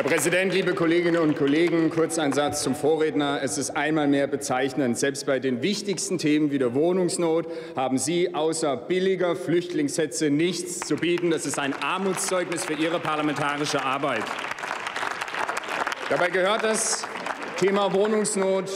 Herr Präsident, liebe Kolleginnen und Kollegen! Kurz ein Satz zum Vorredner. Es ist einmal mehr bezeichnend. Selbst bei den wichtigsten Themen wie der Wohnungsnot haben Sie außer billiger Flüchtlingssätze nichts zu bieten. Das ist ein Armutszeugnis für Ihre parlamentarische Arbeit. Dabei gehört das Thema Wohnungsnot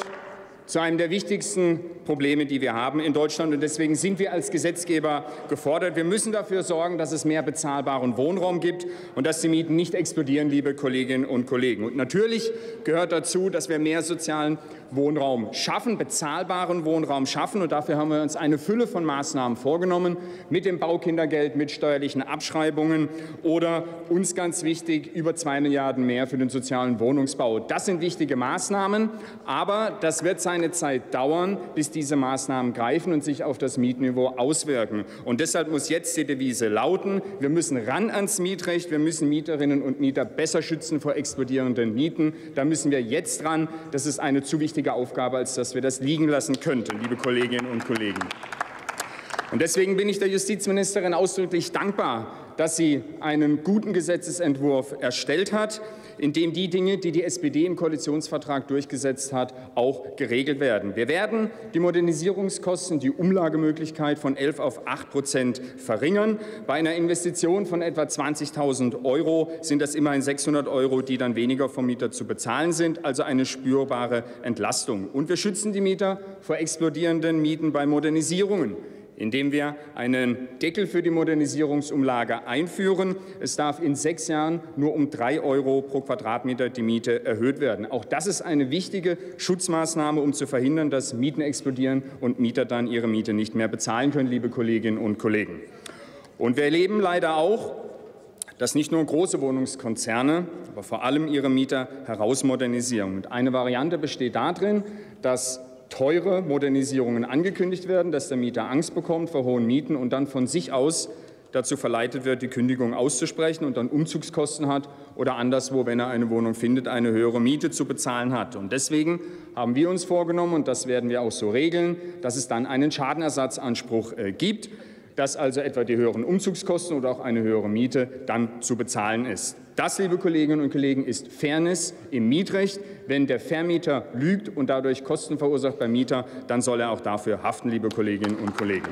zu einem der wichtigsten Probleme, die wir haben in Deutschland. Und deswegen sind wir als Gesetzgeber gefordert. Wir müssen dafür sorgen, dass es mehr bezahlbaren Wohnraum gibt und dass die Mieten nicht explodieren, liebe Kolleginnen und Kollegen. Und natürlich gehört dazu, dass wir mehr sozialen Wohnraum schaffen, bezahlbaren Wohnraum schaffen. Und dafür haben wir uns eine Fülle von Maßnahmen vorgenommen, mit dem Baukindergeld, mit steuerlichen Abschreibungen oder uns ganz wichtig, über zwei Milliarden mehr für den sozialen Wohnungsbau. Das sind wichtige Maßnahmen, aber das wird seine Zeit dauern, bis diese Maßnahmen greifen und sich auf das Mietniveau auswirken. Und deshalb muss jetzt die Devise lauten, wir müssen ran ans Mietrecht, wir müssen Mieterinnen und Mieter besser schützen vor explodierenden Mieten. Da müssen wir jetzt ran. Das ist eine zu wichtige Aufgabe, als dass wir das liegen lassen könnten, liebe Kolleginnen und Kollegen. Und deswegen bin ich der Justizministerin ausdrücklich dankbar, dass sie einen guten Gesetzesentwurf erstellt hat, in dem die Dinge, die die SPD im Koalitionsvertrag durchgesetzt hat, auch geregelt werden. Wir werden die Modernisierungskosten, die Umlagemöglichkeit von 11 auf 8 Prozent verringern. Bei einer Investition von etwa 20.000 Euro sind das immerhin 600 Euro, die dann weniger vom Mieter zu bezahlen sind, also eine spürbare Entlastung. Und wir schützen die Mieter vor explodierenden Mieten bei Modernisierungen indem wir einen Deckel für die Modernisierungsumlage einführen. Es darf in sechs Jahren nur um drei Euro pro Quadratmeter die Miete erhöht werden. Auch das ist eine wichtige Schutzmaßnahme, um zu verhindern, dass Mieten explodieren und Mieter dann ihre Miete nicht mehr bezahlen können, liebe Kolleginnen und Kollegen. Und wir erleben leider auch, dass nicht nur große Wohnungskonzerne, aber vor allem ihre Mieter herausmodernisieren. Und eine Variante besteht darin, dass teure Modernisierungen angekündigt werden, dass der Mieter Angst bekommt vor hohen Mieten und dann von sich aus dazu verleitet wird, die Kündigung auszusprechen und dann Umzugskosten hat oder anderswo, wenn er eine Wohnung findet, eine höhere Miete zu bezahlen hat. Und deswegen haben wir uns vorgenommen, und das werden wir auch so regeln, dass es dann einen Schadenersatzanspruch äh, gibt dass also etwa die höheren Umzugskosten oder auch eine höhere Miete dann zu bezahlen ist. Das, liebe Kolleginnen und Kollegen, ist Fairness im Mietrecht. Wenn der Vermieter lügt und dadurch Kosten verursacht beim Mieter, dann soll er auch dafür haften, liebe Kolleginnen und Kollegen.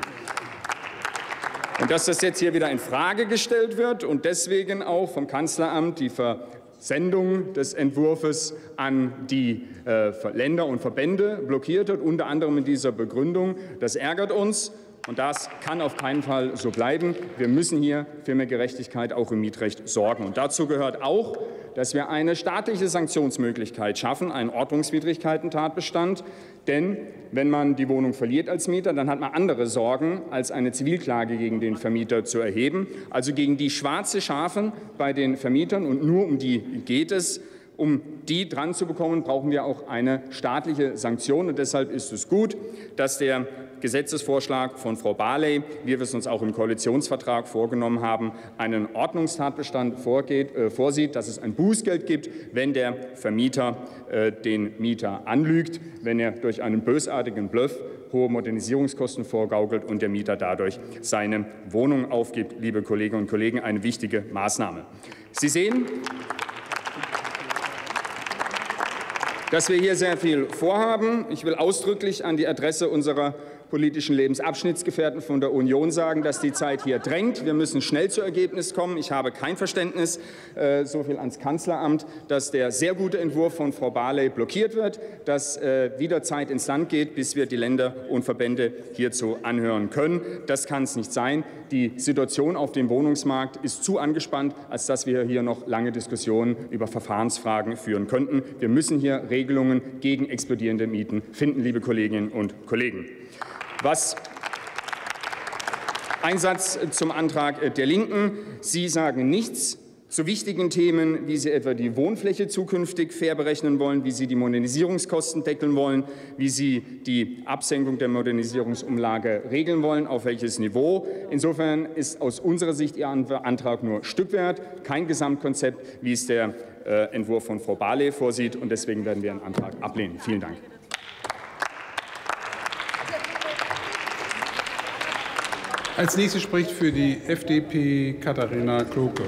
Und dass das jetzt hier wieder in Frage gestellt wird und deswegen auch vom Kanzleramt die Versendung des Entwurfs an die äh, Länder und Verbände blockiert wird, unter anderem mit dieser Begründung, das ärgert uns. Und das kann auf keinen Fall so bleiben. Wir müssen hier für mehr Gerechtigkeit auch im Mietrecht sorgen. Und dazu gehört auch, dass wir eine staatliche Sanktionsmöglichkeit schaffen, einen Ordnungswidrigkeiten-Tatbestand. Denn wenn man die Wohnung verliert als Mieter, dann hat man andere Sorgen, als eine Zivilklage gegen den Vermieter zu erheben. Also gegen die schwarze Schafen bei den Vermietern. Und nur um die geht es. Um die dran zu bekommen, brauchen wir auch eine staatliche Sanktion. Und deshalb ist es gut, dass der Gesetzesvorschlag von Frau Barley, wie wir es uns auch im Koalitionsvertrag vorgenommen haben, einen Ordnungstatbestand vorgeht, äh, vorsieht, dass es ein Bußgeld gibt, wenn der Vermieter äh, den Mieter anlügt, wenn er durch einen bösartigen Bluff hohe Modernisierungskosten vorgaukelt und der Mieter dadurch seine Wohnung aufgibt. Liebe Kolleginnen und Kollegen, eine wichtige Maßnahme. Sie sehen, dass wir hier sehr viel vorhaben. Ich will ausdrücklich an die Adresse unserer politischen Lebensabschnittsgefährten von der Union sagen, dass die Zeit hier drängt. Wir müssen schnell zu Ergebnis kommen. Ich habe kein Verständnis, äh, so viel ans Kanzleramt, dass der sehr gute Entwurf von Frau Barley blockiert wird, dass äh, wieder Zeit ins Land geht, bis wir die Länder und Verbände hierzu anhören können. Das kann es nicht sein. Die Situation auf dem Wohnungsmarkt ist zu angespannt, als dass wir hier noch lange Diskussionen über Verfahrensfragen führen könnten. Wir müssen hier Regelungen gegen explodierende Mieten finden, liebe Kolleginnen und Kollegen. Was ein Satz zum Antrag der Linken. Sie sagen nichts zu wichtigen Themen, wie Sie etwa die Wohnfläche zukünftig fair berechnen wollen, wie Sie die Modernisierungskosten deckeln wollen, wie Sie die Absenkung der Modernisierungsumlage regeln wollen, auf welches Niveau. Insofern ist aus unserer Sicht Ihr Antrag nur Stückwert, kein Gesamtkonzept, wie es der äh, Entwurf von Frau Barley vorsieht. Und deswegen werden wir Ihren Antrag ablehnen. Vielen Dank. Als nächste spricht für die FDP Katharina Kloke.